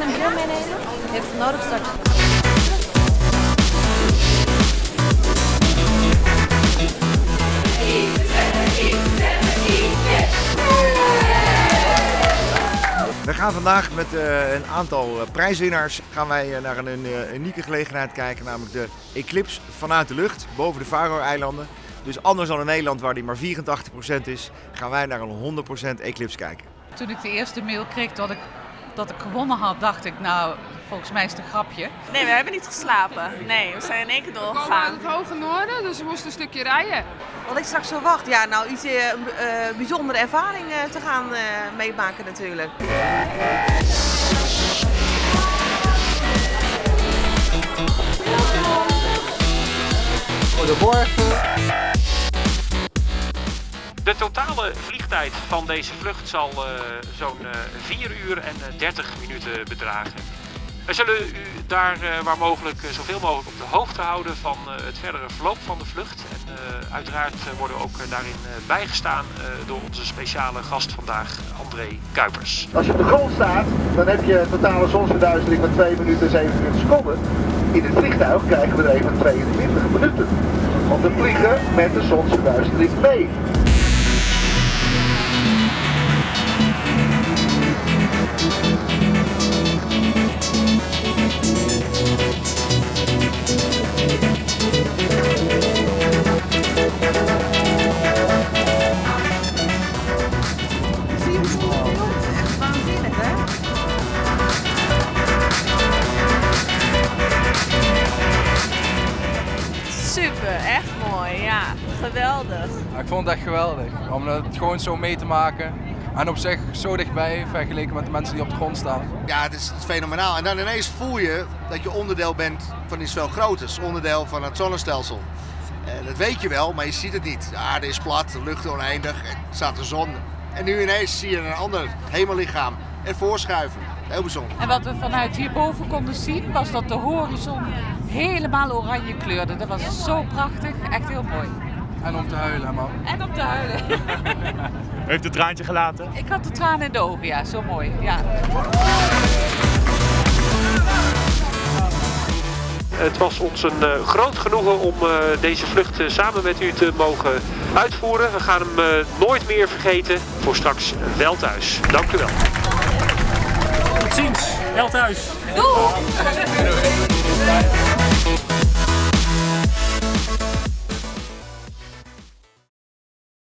je een bril meenemen? Heeft het nodig straks. We gaan vandaag met eh, een aantal eh, prijswinnaars gaan wij eh, naar een, een unieke gelegenheid kijken, namelijk de Eclipse vanuit de lucht boven de Faroe-eilanden. Dus anders dan in Nederland waar die maar 84% is, gaan wij naar een 100% Eclipse kijken. Toen ik de eerste mail kreeg dat ik, dat ik gewonnen had, dacht ik, nou, volgens mij is het een grapje. Nee, we hebben niet geslapen. Nee, we zijn in één keer We komen doorgegaan. uit het hoge noorden, dus we moesten een stukje rijden. Wat ik straks verwacht, ja, nou iets eh, een eh, bijzondere ervaring eh, te gaan eh, meemaken natuurlijk. De totale vliegtijd van deze vlucht zal eh, zo'n eh 4 uur en eh, 30 minuten bedragen. We zullen u daar eh, waar mogelijk eh, zoveel mogelijk op de hoogte houden van eh, het verdere verloop van de vlucht. En eh, uiteraard eh, worden we ook eh, daarin eh, bijgestaan eh, door onze speciale gast vandaag, André Kuipers. Als je op de grond staat, dan heb je totale zonsverduistering van 2 minuten en 27 seconden. In het vliegtuig krijgen we er even 22 minuten. Want we vliegen met de zonsverduistering mee. Echt waanzinnig, hè? Super, echt mooi. Ja, geweldig. Ik vond het echt geweldig. Om het gewoon zo mee te maken. En op zich zo dichtbij vergeleken met de mensen die op de grond staan. Ja, het is, het is fenomenaal. En dan ineens voel je dat je onderdeel bent van iets veel groters. Onderdeel van het zonnestelsel. En dat weet je wel, maar je ziet het niet. De aarde is plat, de lucht oneindig, er staat de zon. En nu ineens zie je een ander hemellichaam ervoor schuiven. Heel bijzonder. En wat we vanuit hierboven konden zien, was dat de horizon helemaal oranje kleurde. Dat was zo prachtig, echt heel mooi. En om te huilen, man. En om te huilen. Heeft het traantje gelaten? Ik had de tranen in de ogen, ja, zo mooi. Ja. Het was ons een eh, groot genoegen om eh, deze vlucht eh, samen met u te mogen uitvoeren. We gaan hem eh, nooit meer vergeten. Voor straks wel thuis. Dank u wel. Tot ziens. Wel thuis. Doei!